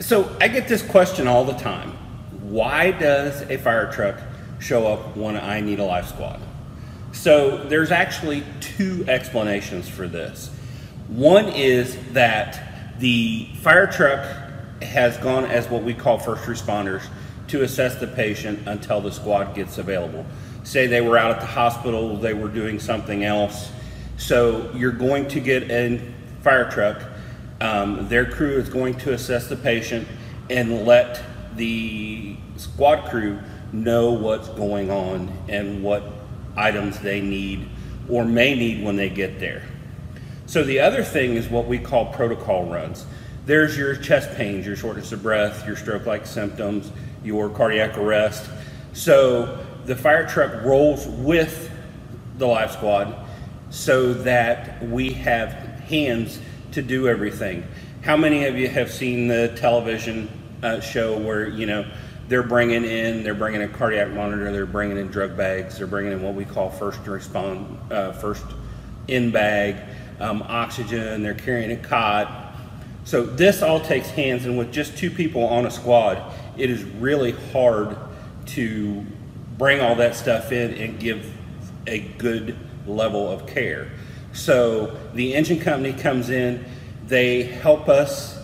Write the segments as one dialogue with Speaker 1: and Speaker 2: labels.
Speaker 1: So I get this question all the time. Why does a fire truck show up when I need a life squad? So there's actually two explanations for this. One is that the fire truck has gone as what we call first responders to assess the patient until the squad gets available. Say they were out at the hospital, they were doing something else. So you're going to get a fire truck um, their crew is going to assess the patient and let the squad crew know what's going on and what items they need or may need when they get there. So the other thing is what we call protocol runs. There's your chest pains, your shortness of breath, your stroke-like symptoms, your cardiac arrest. So the fire truck rolls with the life squad so that we have hands to do everything. How many of you have seen the television uh, show where, you know, they're bringing in, they're bringing a cardiac monitor, they're bringing in drug bags, they're bringing in what we call first respond, uh, first in bag, um, oxygen, they're carrying a cot. So this all takes hands, and with just two people on a squad, it is really hard to bring all that stuff in and give a good level of care. So the engine company comes in, they help us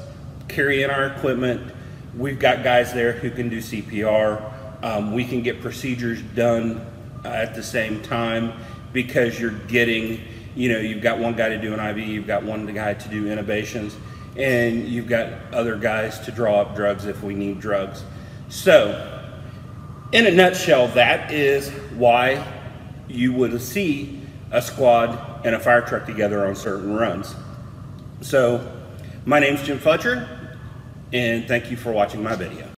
Speaker 1: carry in our equipment. We've got guys there who can do CPR. Um, we can get procedures done at the same time because you're getting, you know, you've got one guy to do an IV, you've got one guy to do intubations, and you've got other guys to draw up drugs if we need drugs. So, in a nutshell, that is why you would see a squad and a fire truck together on certain runs. So, my name's Jim Fletcher, and thank you for watching my video.